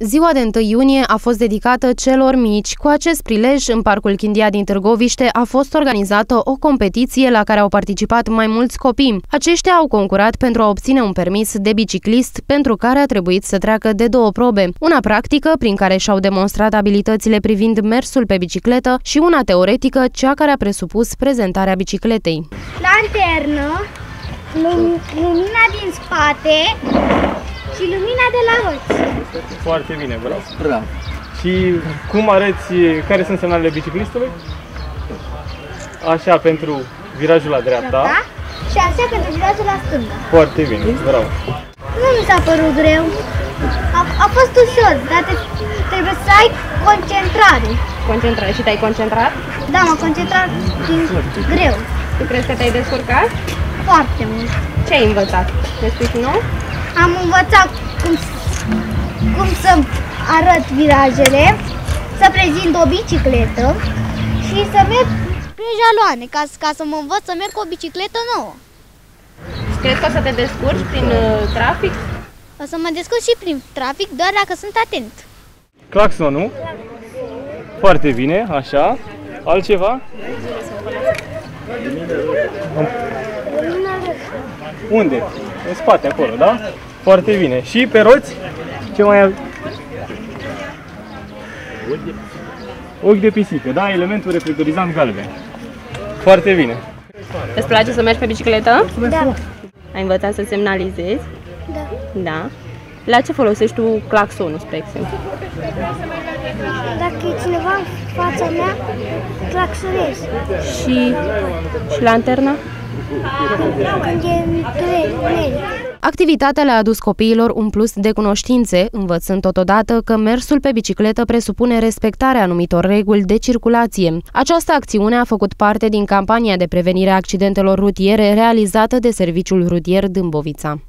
Ziua de 1 iunie a fost dedicată celor mici. Cu acest prilej, în Parcul Chindia din Târgoviște a fost organizată o competiție la care au participat mai mulți copii. Aceștia au concurat pentru a obține un permis de biciclist, pentru care a trebuit să treacă de două probe. Una practică, prin care și-au demonstrat abilitățile privind mersul pe bicicletă și una teoretică, cea care a presupus prezentarea bicicletei. Lanternă, lum- lumina din spate și lumina de la roți. Foarte bine, bravo. Bravo. Și cum arăți, care sunt semnalele biciclistului? Așa pentru virajul la dreapta. Da? Și așa pentru virajul la stânga. Foarte bine, bravo. Nu mi s-a părut greu. A, a fost ușor, dar te, trebuie să ai concentrare. Concentrare. Și te-ai concentrat? Da, m-am concentrat din greu. Tu crezi că te-ai descurcat? Foarte mult. Ce ai învățat? Ne spui și nou? Am învățat cum, s- cum să arăt virajele, să prezint o bicicletă și să merg pe jaloane, ca, ca să mă învăț să merg cu o bicicletă nouă. Și crezi că o să te descurci prin uh, trafic? O să mă descurc și prin trafic doar dacă sunt atent. Claxonul. Foarte bine, așa. Altceva? Unde? În spate, acolo, da? Foarte bine. Și pe roți? Ce mai ai? Ochi de pisică, da? Elementul reflectorizant galben. Foarte bine. Îți place să mergi pe bicicletă? Da. Ai învățat să semnalizezi? Da. Da. La ce folosești tu claxonul, spre exemplu? Dacă e cineva în fața mea, claxonez. Și, și lanterna? Când e întuneric. Activitatea le-a adus copiilor un plus de cunoștințe, învățând totodată că mersul pe bicicletă presupune respectarea anumitor reguli de circulație. Această acțiune a făcut parte din campania de prevenire a accidentelor rutiere realizată de Serviciul Rutier Dâmbovița.